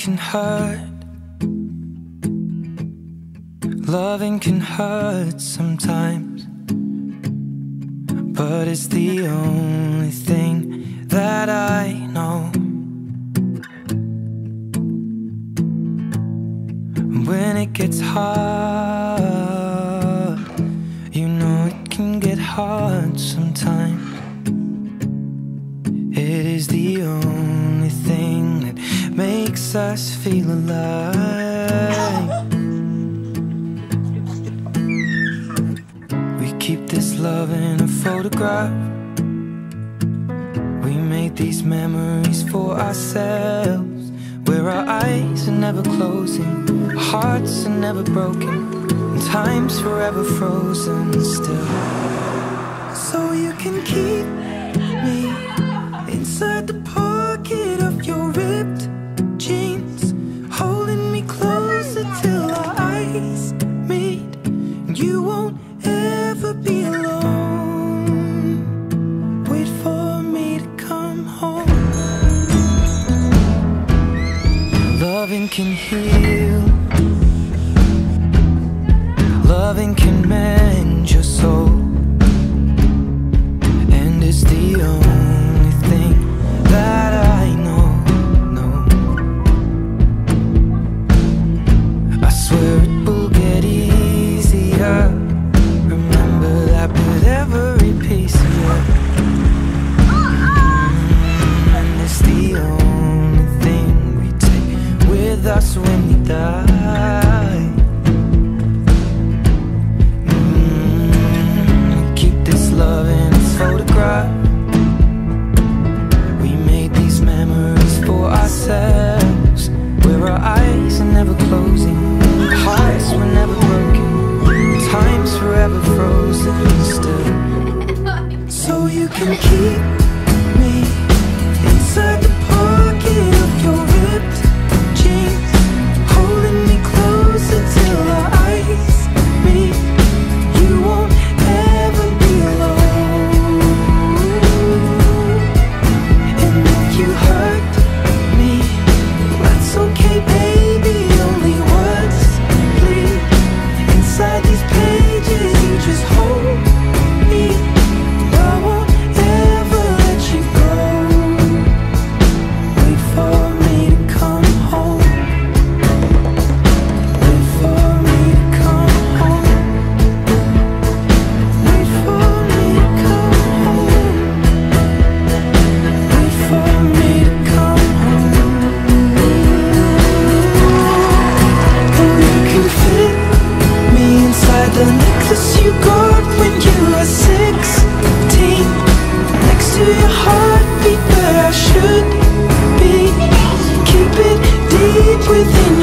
Can hurt. Loving can hurt sometimes. But it's the only thing that I know. When it gets hard, made these memories for ourselves. Where our eyes are never closing, our hearts are never broken, and time's forever frozen still. So you can keep me inside the can keep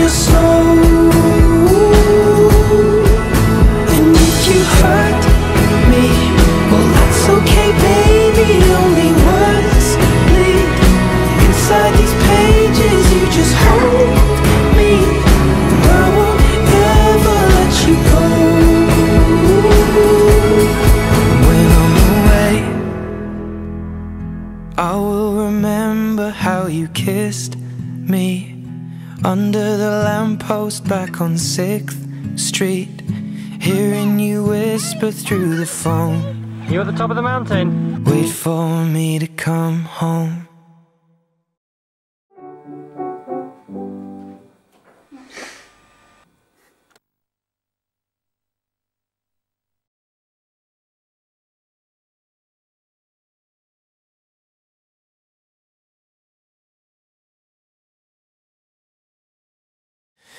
within back on 6th Street. Hearing you whisper through the phone. You're at the top of the mountain? Wait for me to come home.